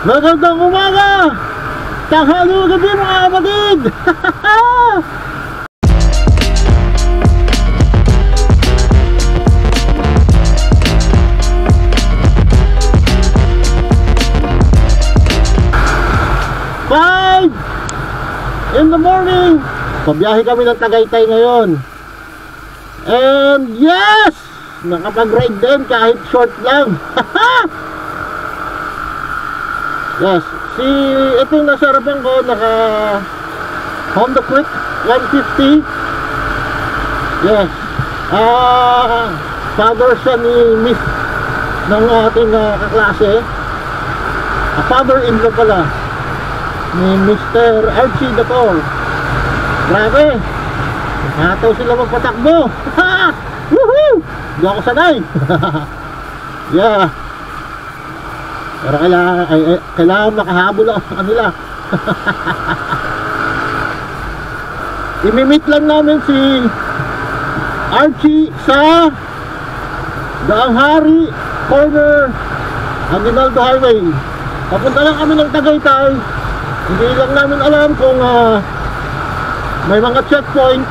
Magandang umaga! Tanghali gabi mga kapatid! Five in the morning! Pabiyahe kami ng Tagaytay ngayon. And yes! Nakapag-ride din kahit short lang. yes. Si, itong nasa harapan ko, naka Honda Quick 150. Yes. Ah, father siya ni Miss ng ating uh, kaklase. Ah, father-in-law pala ni Mr. Archie Dator. Grabe! Nakataw sila magpatakbo! Woohoo! Hindi ako sanay! yeah! Pero kailangan, ay, ay, kailangan makahabol ako sa kanila. Imimit lang namin si Archie sa Daang Hari Corner Aguinaldo Highway. Papunta lang kami ng Tagaytay. Hindi lang namin alam kung uh, may mga checkpoints.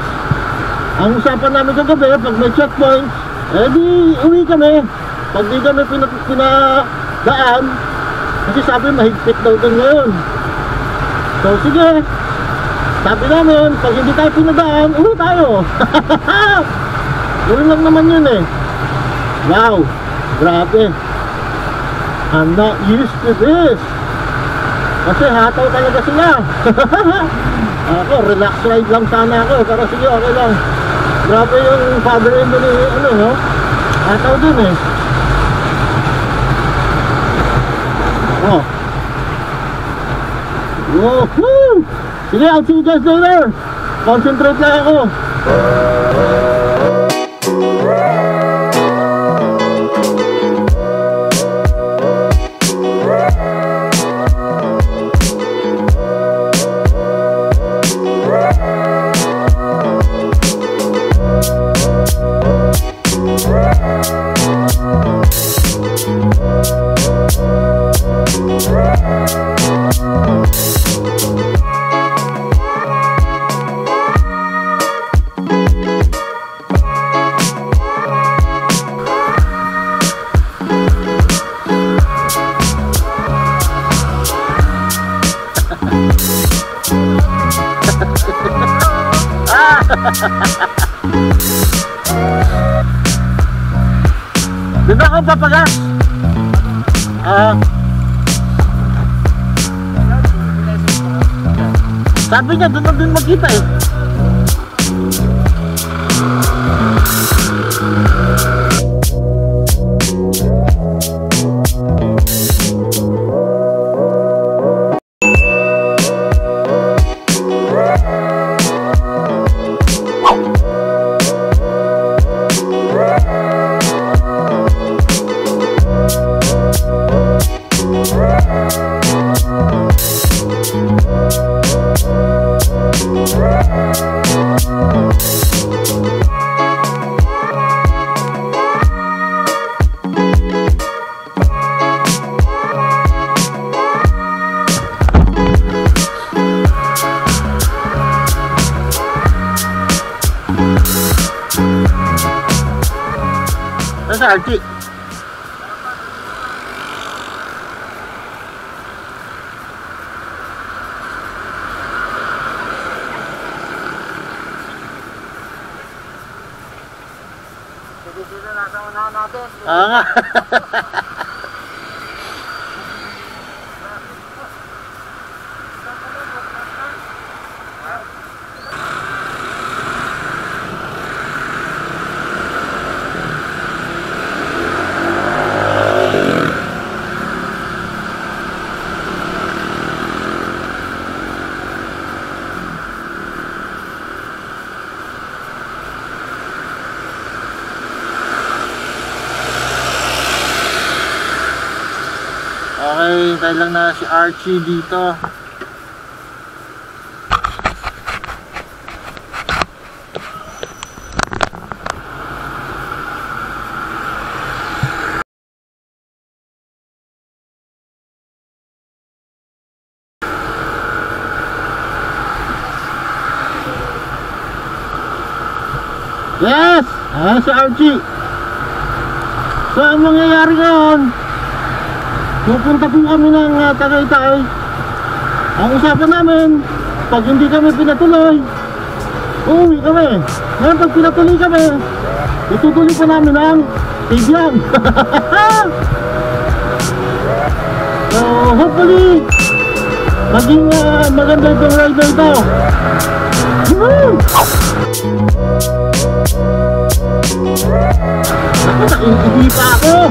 Ang usapan namin kagabi, pag may checkpoints, eh di uwi kami. Pag di kami pinag pinadaan, kasi sabi mahigpit daw din ngayon. So sige, sabi namin, pag hindi tayo pinadaan, uwi tayo. Yun lang naman yun eh. Wow, grabe. I'm not used to this. Kasi hataw talaga sila. ako, relax ride lang sana ako. Pero sige, okay lang. Grabe yung father-in-law ni, ano, no? Hataw dun eh. Oh. Woohoo! Sige, I'll see you guys later. Concentrate lang ako. Doon ako papagas. Ah. sabi niya, doon na din magkita eh. Archie? Oo nga. Hintay lang na si Archie dito. Yes! Ah, si Archie! So, ang mangyayari ngayon, pupunta po kami ng uh, Tagaytay. Ang usapan namin, pag hindi kami pinatuloy, uuwi kami. Ngayon, pag pinatuloy kami, itutuloy pa namin ang Tibyang. so, hopefully, maging uh, maganda itong ride na ito. Woo! Nakikibi pa ako.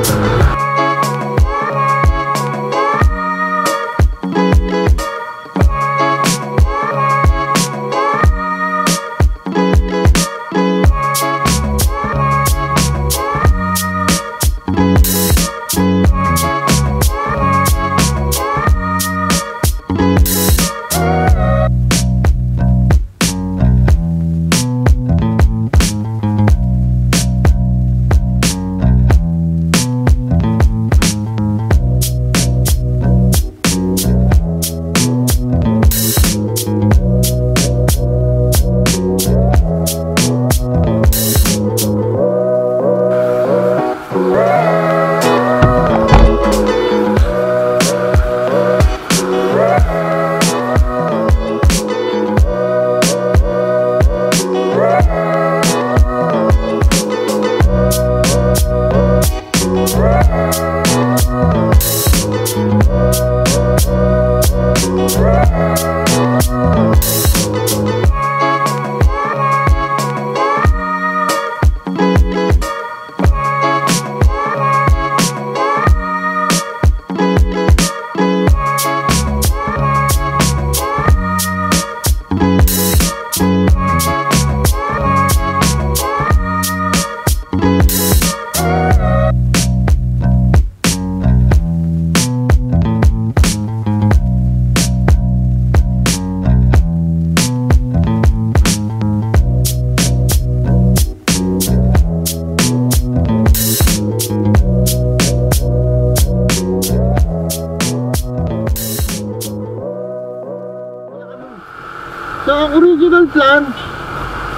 Original plan,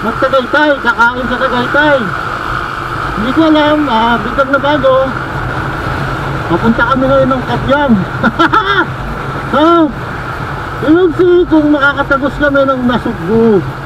magtagaytay, kakain sa Tagaytay. Hindi ko alam, ah, biglang na bago, papunta kami ngayon ng Kabyang. so, we will see kung makakatagos kami ng Nasugbu.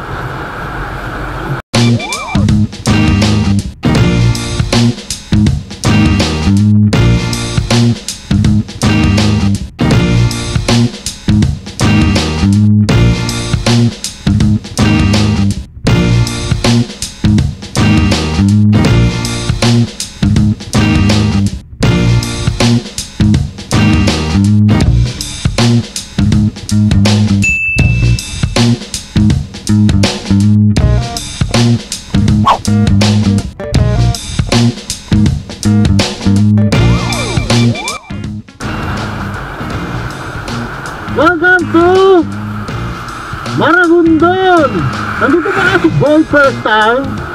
First time?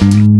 you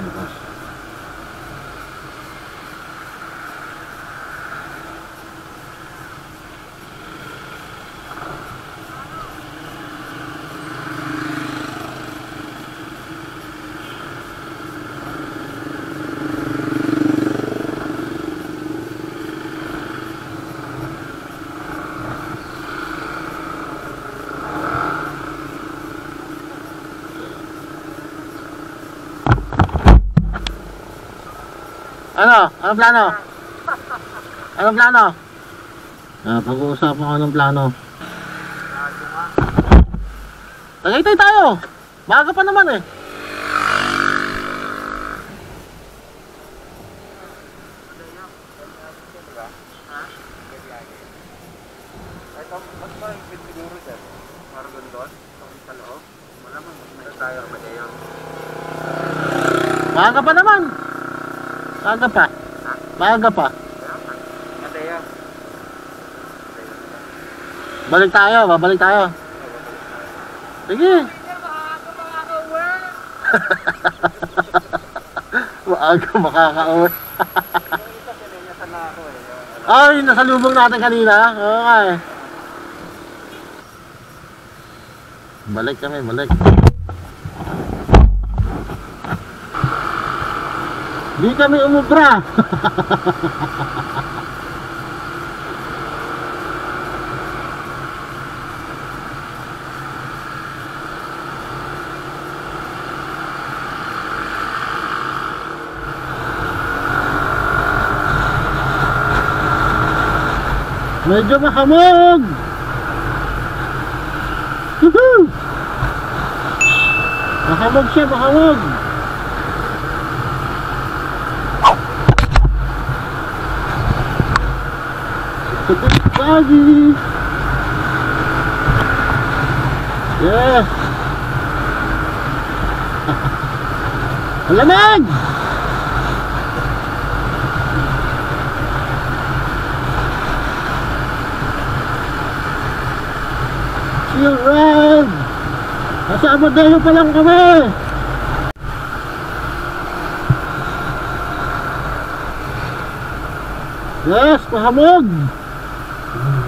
嗯 Ano? Anong plano? Anong plano? Ah, pag-uusapan ko anong plano. Tagaytay tayo. Maaga pa naman eh. Maaga pa naman. Maaga pa. Maaga pa. Madeo. Balik tayo, babalik tayo. Sige. Maaga makakauwi. Ay, nasalubong natin kanina. Nga eh. Balik kami, balik. Di kami umubra. Medyo mahamog. Woohoo! Mahamog siya, mahamog. Yes. Ang lamig! Chill ride! Nasa Amadeo pa lang kami! Yes, pahamog! Mm-hmm.